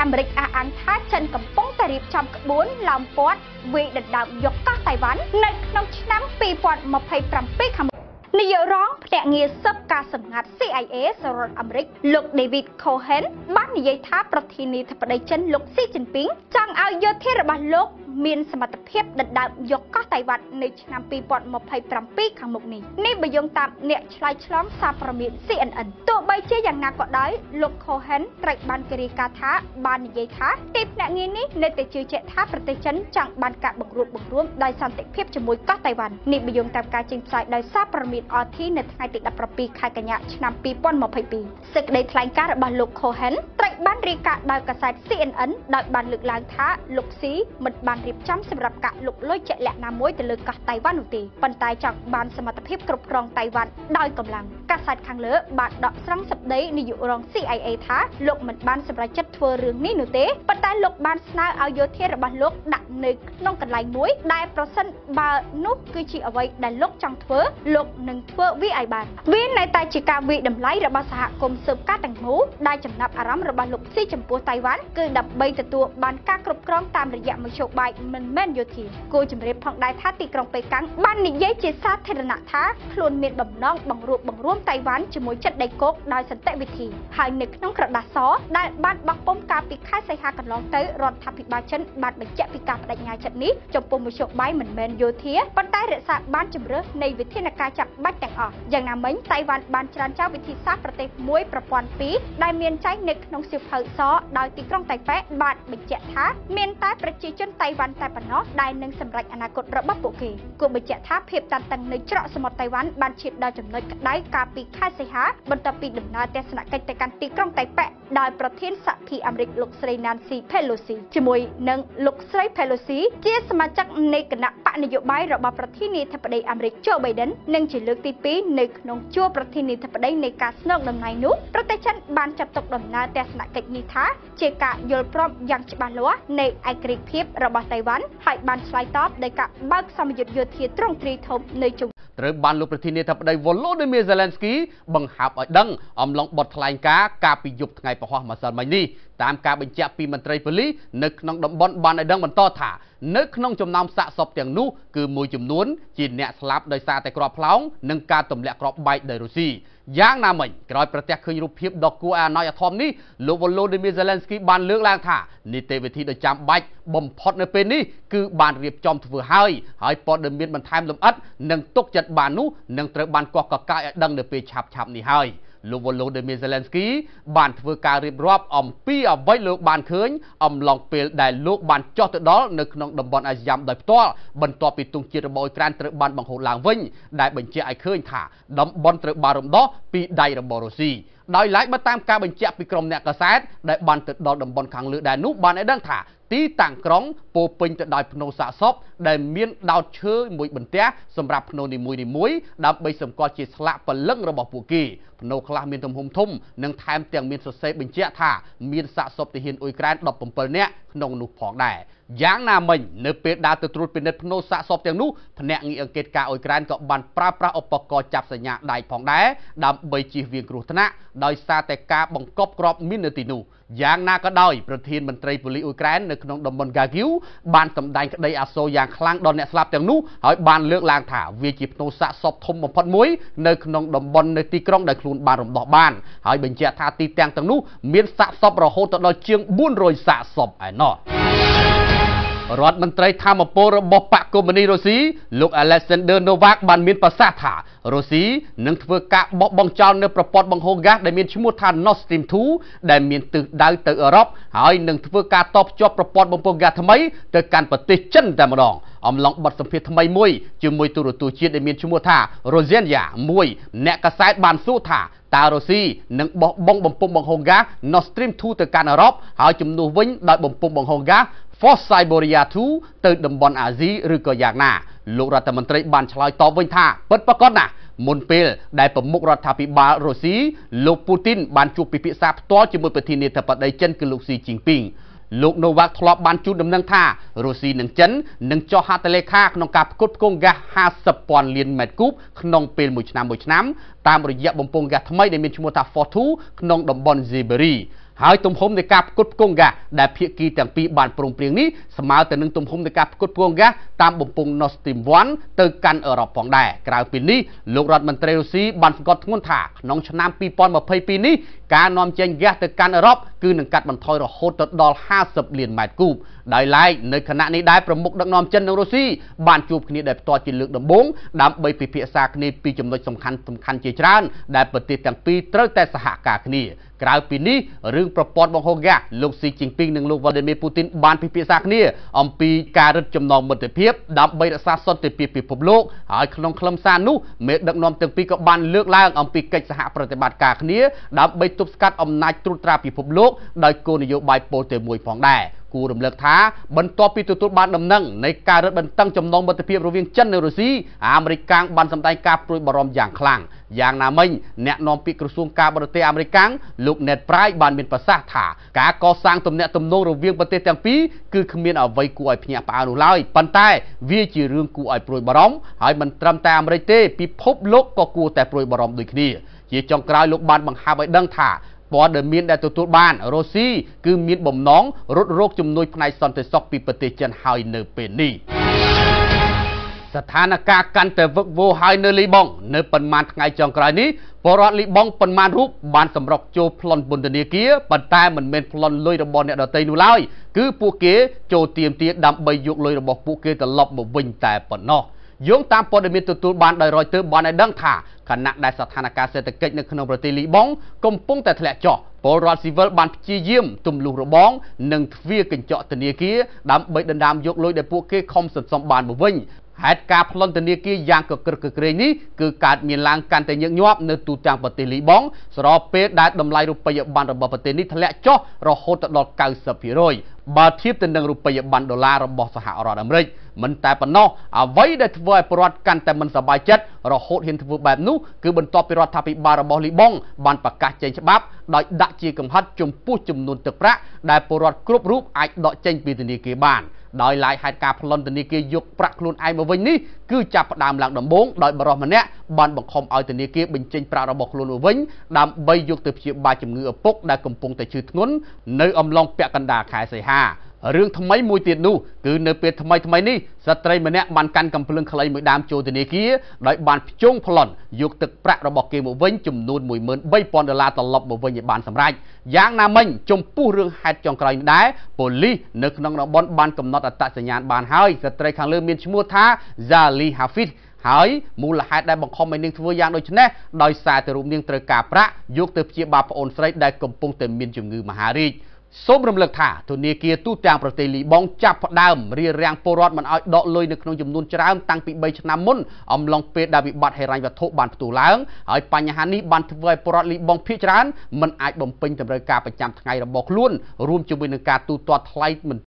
អាមេរិកអះអាងថាចិនកំពុងតែរៀបចំក្បួនឡោមព័ទ្ធវាយដណ្ដើមយកកោះតៃវ៉ាន់នៅក្នុងឆ្នាំ2027ខាងមុខនាយករងភ្នាក់ងារស៊ើបការសម្ងាត់ CIA សហរដ្ឋអាមេរិកលោក David Cohen បាននិយាយថាប្រធានាធិបតីចិនលោកស៊ីជីនពីងចង់ឲ្យយោធារបស់លោកមានសមត្ថភាពដណ្ដើមយកកោះតៃវ៉ាន់នៅឆ្នាំ2027ខាងមុខនេះនេះបើយោងតាមអ្នកឆ្លើយឆ្លងសារព័ត៌មាន CNN ទោះបីជាយ៉ាងណាក៏ដោយលោក Cohen ត្រូវបានគេរាយការណ៍ថាបាននិយាយថាទីភ្នាក់ងារនេះនៅតែជឿជាក់ថាប្រទេសចិនចង់បានការបង្រួបបង្រួមដោយសន្តិភាពជាមួយកោះតៃវ៉ាន់នេះបើយោងតាមការចេញផ្សាយដោយសារព័ត៌មាន RT នៅថ្ងៃទី17ខែកញ្ញាឆ្នាំ2022សេចក្តីថ្លែងការណ៍របស់លោក Cohen ត្រូវបានរាយការណ៍ដោយកាសែត CNN ដោយបានលើកឡើងថាលោកស៊ីមិនបានរៀបចំសម្រាប់ការលុកលុយជាក់លាក់ណាមួយទៅលើកោះតៃវ៉ាន់នោះទេប៉ុន្តែចង់បានសមត្ថភាពគ្រប់គ្រងតៃវ៉ាន់ដោយកម្លាំងកាសែតខាងលើបានដកស្រង់សម្ដីនាយករង CIA ថាលោកមិនបានសម្រេចចិត្តធ្វើរឿងនេះនោះទេប៉ុន្តែលោកបានស្នើឲ្យយោធារបស់លោកដាក់នៅក្នុងកន្លែងមួយ ដែលប្រសិនបើនោះគឺជាអ្វីដែលលោកចង់ធ្វើលោកនឹងធ្វើវាឲ្យបានវានៅតែជាការវិតម្លៃរបស់សហគមន៍ស៊ើបការទាំងមូលដែលចំណាប់អារម្មណ៍របស់លោកស៊ីចំពោះតៃវ៉ាន់គឺដើម្បីទទួលបានការគ្រប់គ្រងតាមរយៈមធ្យោបាយមិនមែនយោធាគួរជំរាបផងដែរថាទីក្រុងប៉េកាំងបាននិយាយជាសាធារណៈថាខ្លួនមានបំណងបង្រួបបង្រួមតៃវ៉ាន់ជាមួយចិត្តដីគោកដោយសន្តិវិធីហើយនៅក្នុងក្រដាសសដែលបានបោះពុំកាលពីខែសីហាកន្លងទៅរដ្ឋាភិបាលចិនបានបញ្ជាក់ពីការបដិញ្ញាចិត្តនេះចំពោះមធ្យោបាយមិនមែនយោធាប៉ុន្តែរក្សាបានជំរឿសនៃវិធានការចាប់បាច់ទាំងអស់យ៉ាងណាមិញតៃវ៉ាន់បានច្រានចោលវិធីសាស្ត្រប្រទេសមួយប្រព័ន្ធពីរដែលមានចែងនៅក្នុងសៀវភៅសដោយទីក្រុងតៃប៉េបានបញ្ជាក់ថាមានតែប្រជាជនតៃវ៉ាន់តែប៉ុណ្ណោះដែលនឹងសម្រេចអនាគតរបស់ពួកគេគួរបញ្ជាក់ថាភាពតានតឹងនៅច្រកសមុទ្រតៃវ៉ាន់បានឈានដល់ចំណុចក្តៅកាលពីខែសីហាបន្ទាប់ពីដំណើរទស្សនកិច្ចទៅកាន់ទីក្រុងតៃប៉េដោយប្រធានសហភាអាមេរិកលោកស្រី Nancy Pelosi ជាមួយនឹងលោកស្រី Pelosi ជាសមាជិកនៃគណៈបក នយោបាយរបស់ប្រធានាធិបតីអាមេរិក Joe Biden និងជាលើកទី2នៅក្នុងជួរប្រធានាធិបតីនៃការស្នើតំណែងនោះប្រទេសចិនបានចាត់ទុកដំណើរទស្សនកិច្ចនេះថាជាការយល់ព្រមយ៉ាងច្បាស់លាស់នៃឯករាជ្យភាពរបស់តៃវ៉ាន់ហើយបានឆ្លើយតបដោយការបើកសម្ពយុទ្ធយោធាទ្រង់ទ្រីធំនៅជុំត្រូវបានលោកប្រធានាធិបតី Volodymyr Zelensky បង្ហាប់ឲ្យដឹងអំឡុងបទថ្លែងការណ៍កាលពីយប់ថ្ងៃពហុម្សិលមិញនេះតាមការបញ្ជាក់ពីមន្ត្រីប៉ូលីសនៅក្នុងតំបន់បានឲ្យដឹងបន្តថានៅក្នុងចំណោមសាកសពទាំងនោះគឺមួយចំនួនជាអ្នកស្លាប់ដោយសារតែគ្រាប់ផ្លោងនិងការទម្លាក់គ្រាប់បែកដោយរុស្ស៊ីយ៉ាងណាមិញក្រោយប្រទះឃើញរូបភាពដ៏គួរឲ្យអាណត្តិអាធមនេះលោក Volodymyr Zelensky បានលើកឡើងថានីតិវិធីដ៏ចាំបាច់បំផុតនៅពេលនេះគឺបានរៀបចំធ្វើហើយហើយព័ត៌មានបន្ថែមលម្អិតនិងទុកចិត្តបាននោះនឹងត្រូវបានកោះកកាយឲ្យដឹងនៅពេលឆាប់ៗនេះហើយ។ លោក Volodymyr Zelensky បានធ្វើការរៀបរាប់អំពីអ្វីលោកបានឃើញអំឡុងពេលដែលលោកបានចុះទៅដល់នៅក្នុងតំបន់អាស៊ីយ៉ាំដោយផ្ទាល់បន្ទាប់ពីទង់ជាតិរបស់អ៊ុយក្រែនត្រូវបានបង្ហូរឡើងវិញដែលបញ្ជាក់ឲ្យឃើញថាតំបន់ត្រូវបានរំដោះពីដៃរបស់រុស្ស៊ីដោយឡែកបើតាមការបញ្ជាក់ពីក្រុមអ្នកកសែតដែលបានទៅដល់តំបន់ខាងលើដែរនោះបានឲ្យដឹងថា ទីតាំងក្រុងពោពេញទៅដោយភ្នូសាកសពដែលមានដោតឈើមួយបន្ទះសម្រាប់ភ្នូនីមួយៗដើម្បីសម្គាល់ជាស្លាកពលឹងរបស់ពួកគេភ្នូខ្លះមានទំហំធំនិងថែមទាំងមានសរសេរបញ្ជាក់ថាមានសាកសពទាហានអ៊ុយក្រែន17នាក់ក្នុងនោះផងដែរយ៉ាងណាមិញនៅពេលដើរទៅត្រួតពិនិត្យភ្នូសាកសពទាំងនោះភ្នាក់ងារអង្កេតការអ៊ុយក្រែនក៏បានប្រើប្រាស់ឧបករណ៍ចាប់សញ្ញាដៃផងដែរដើម្បីជៀសវាងគ្រោះថ្នាក់ដោយសារតែការបង្កប់គ្រាប់មីននៅទីនោះ យ៉ាងណាក៏ដោយប្រធានមន្ត្រីប៉ូលីសអ៊ុយក្រែននៅក្នុងតំបន់ហ្គាគីវបានសម្ដែងក្តីអាសូរយ៉ាងខ្លាំងដល់អ្នកស្លាប់ទាំងនោះហើយបានលើកឡើងថាវាជាផ្នូសាកសពធំបំផុតមួយនៅក្នុងតំបន់នៅទីក្រុងដែលខ្លួនបានរំដោះបានហើយបញ្ជាក់ថាទីតាំងទាំងនោះមានសាកសពរហូតដល់ជាង400សាកសពឯណោះ រដ្ឋមន្ត្រីធម្មពលរបស់បកកុម្មុយនីរុស្ស៊ីលោក Alexander Novak បានមានប្រសាសន៍ថារុស្ស៊ីនឹងធ្វើការបោះបង់ចោលនៅប្រព័ន្ធបង្ហូរហ្គាសដែលមានឈ្មោះថា Nord Stream 2ដែលមានទិសដៅទៅអឺរ៉ុបហើយនឹងធ្វើការតភ្ជាប់ប្រព័ន្ធបំពង់ហ្គាសថ្មីទៅកាន់ប្រទេសចិនតែម្ដងអំឡុងបទសម្ភាសន៍ថ្មីមួយជាមួយទូរទស្សន៍ជាតិដែលមានឈ្មោះថា Rosia 1អ្នកកសែតបានសួរថាតើរុស្ស៊ីនឹងបោះបង់បំពង់បង្ហូរហ្គាស Nord Stream 2ទៅកាន់អឺរ៉ុបហើយជំនួសវិញដោយបំពង់បង្ហូរហ្គាស Force Siberia 2ទៅតំបន់អាស៊ីឬក៏យ៉ាងណាលោករដ្ឋមន្ត្រីបានឆ្លើយតបវិញថាពិតប្រាកដណាស់មុនពេលដែលប្រមុខរដ្ឋាភិបាលរុស្ស៊ីលោកពូទីនបានជួបពិភាក្សាផ្ទាល់ជាមួយប្រធានាធិបតីចិនគឺលោកស៊ីជីងពីងលោកនូវ៉ាកធ្លាប់បានជូនដំណឹងថារុស្ស៊ីនិងចិននឹងចុះហត្ថលេខាក្នុងការផ្គត់ផ្គង់ហ្គាស50ពាន់លានម៉ែត្រគូបក្នុងពេលមួយឆ្នាំមួយឆ្នាំតាមរយៈបំពង់ហ្គាសថ្មីដែលមានឈ្មោះថា Fortu ក្នុងតំបន់ Siberia ហើយទំហំនៃការផ្គត់ផ្គង់ហ្គាសដែលភាគីទាំងពីរបានព្រមព្រៀងនេះស្មើទៅនឹងទំហំនៃការផ្គត់ផ្គង់ហ្គាសតាមបំពង់ Nord Stream 1ទៅកាន់អឺរ៉ុបផងដែរក្រៅពីនេះលោករដ្ឋមន្ត្រីរុស្ស៊ីបានសង្កត់ធ្ងន់ថាក្នុងឆ្នាំ2022នេះការនាំចេញហ្គាសទៅកាន់អឺរ៉ុបគឺនឹងកាត់បន្ថយរហូតទៅដល់50លានម៉ែត្រគូប ដោយឡែកនៅខណៈនេះដែរប្រមុខដឹកនាំចិននិងរុស្ស៊ីបានជួបគ្នាដោយផ្ទាល់ជាលើកដំបូងដើម្បីពិភាក្សាគ្នាពីចំណុចសំខាន់សំខាន់ជាច្រើនដែលប្រទេសទាំងពីរត្រូវតែសហការគ្នាក្រៅពីនេះរឿងប្រព័ន្ធបង្ហូរហ្គាសលោកស៊ីជីងពីងនិងលោកវ៉ាឌីមៀពូទីនបានពិភាក្សាគ្នាអំពីការរឹតចំណងមិត្តភាពដើម្បីរក្សាសន្តិភាពពិភពលោកហើយក្នុងខ្លឹមសារនោះមេដឹកនាំទាំងពីរក៏បានលើកឡើងអំពីកិច្ចសហប្រតិបត្តិការគ្នាដើម្បីទប់ស្កាត់អំណាចត្រួតត្រាពិភពលោកដោយគោលនយោបាយពលតែមួយផងដែរគួររំលឹកថាបន្ទាប់ពីទទួលបានដំណឹងនៃការរឹតបន្តឹងចំណងមិត្តភាពរវាងចិននិងរុស្ស៊ីអាមេរិកកាំងបានសម្ដែងការព្រួយបារម្ភយ៉ាងខ្លាំងយ៉ាងណាមិញអ្នកនាំពាក្យក្រសួងការបរទេសអាមេរិកកាំងលោក Ned Price បានមានប្រសាសន៍ថាការកសាងទំនាក់ទំនងរវាងប្រទេសទាំងពីរគឺគ្មានអ្វីគួរឲ្យភ្ញាក់ផ្អើលនោះឡើយប៉ុន្តែវាជារឿងគួរឲ្យព្រួយបារម្ភហើយមិនត្រឹមតែអាមេរិកទេពិភពលោកក៏គួរតែព្រួយបារម្ភដូចគ្នាជាចុងក្រោយលោកបានបង្ហាប់ឲ្យដឹងថា ព័ត៌មានដែលទទួលបានរុស្ស៊ីគឺមានបំណងរត់រោគជំនួយផ្នែកសន្តិសុខពីប្រទេសចិនហើយនៅពេលនេះស្ថានភាពកាន់តែវឹកវរហើយនៅលីបង់នៅប៉ុន្មានថ្ងៃចុងក្រោយនេះពលរដ្ឋលីបង់ប៉ុន្មានរូបបានសម្រុកចូលប្លន់ពន្ធនាគារប៉ុន្តែមិនមែនប្លន់លុយរបស់អ្នកដទៃនោះឡើយគឺពួកគេចូលទៀមទាដើម្បីយកលុយរបស់ពួកគេត្រឡប់មកវិញតែប៉ុណ្ណោះ យោងតាមព័ត៌មានទទួលបានដោយ Reuters បានឲ្យដឹងថាខណៈដែលស្ថានភាពសេដ្ឋកិច្ចនៅក្នុងប្រទេសលីបង់កំពុងតែធ្លាក់ចុះពលរដ្ឋស៊ីវិលបានព្យាយាមទម្លុះរបងនិងទ្វារកញ្ចក់ធនាគារដើម្បីដណ្ដើមយកលុយដែលពួកគេខំសន្សំបានមកវិញហេតុការប្លន់ធនាគារយ៉ាងកក្រឹកកក្រែងនេះគឺកើតមានឡើងកាន់តែញឹកញាប់នៅទូទាំងប្រទេសលីបង់ស្របពេលដែលតម្លៃរូបិយប័ណ្ណរបស់ប្រទេសនេះធ្លាក់ចុះរហូតដល់90% បើធៀបទៅនឹងរូបិយប័ណ្ណដុល្លាររបស់សហរដ្ឋអាមេរិកមិនតែប៉ុណ្ណោះអ្វីដែលធ្វើឲ្យប្រជាពលរដ្ឋកាន់តែមិនសប្បាយចិត្តរហូតហ៊ានធ្វើបែបនោះគឺបន្ទាប់ពីរដ្ឋាភិបាលរបស់លីបង់បានប្រកាសចេញច្បាប់ដោយដាក់ជាកំហិតចំពោះចំនួនទឹកប្រាក់ដែលពលរដ្ឋគ្រប់រូបអាចដកចេញពីធនាគារបាន ដោយឡែកហេតុការប្លន់ធនាគារយកប្រាក់ខ្លួនឯងមកវិញនេះគឺចាប់ផ្ដើមឡើងដំបូងដោយបរិសម្នាក់បានបង្ខំឲ្យធនាគារបញ្ចេញប្រាក់របស់ខ្លួនមកវិញដើម្បីយកទៅព្យាបាលជំងឺឪពុកដែលកំពុងតែឈឺធ្ងន់នៅអំឡុងពាក់កណ្ដាលខែសីហា រឿងថ្មីមួយទៀតនោះគឺនៅពេលថ្មីថ្មីនេះស្ត្រីម្នាក់បានកាន់កំភ្លើងខ្លីមួយដើមចូលធនាគារដោយបានភ្ជង់ប្លន់យកទឹកប្រាក់របស់គេមកវិញចំនួន13000ដុល្លារត្រឡប់មកវិញឲ្យបានសម្រេចយ៉ាងណាមិញចំពោះរឿងហេតុចុងក្រោយនេះដែរប៉ូលីសនៅក្នុងតំបន់បានកំណត់អត្តសញ្ញាណបានហើយស្ត្រីខាងលើមានឈ្មោះថា Zali Hafiz ហើយមូលហេតុដែលបង្ខំឲ្យនាងធ្វើយ៉ាងដូចនេះដោយសារតែរូបនាងត្រូវការប្រាក់យកទៅព្យាបាលប្អូនស្រីដែលកំពុងតែមានជំងឺមហារីក សូមរំលឹកថាធនាគារទូទាំងប្រទេសលីបង់ចាប់ផ្ដើមរៀបរៀងពលរដ្ឋមិនឲ្យដកលុយនៅក្នុងចំនួនច្រើនតាំងពី3ឆ្នាំមុនអំឡុងពេលដែលវិបត្តិហិរញ្ញវត្ថុបានផ្ទុះឡើងហើយបញ្ហានេះបានធ្វើឲ្យពលរដ្ឋលីបង់ភាគច្រើនមិនអាចបំពេញតម្រូវការប្រចាំថ្ងៃរបស់ខ្លួនរួមជាមួយនឹងការទូទាត់ថ្លៃមិន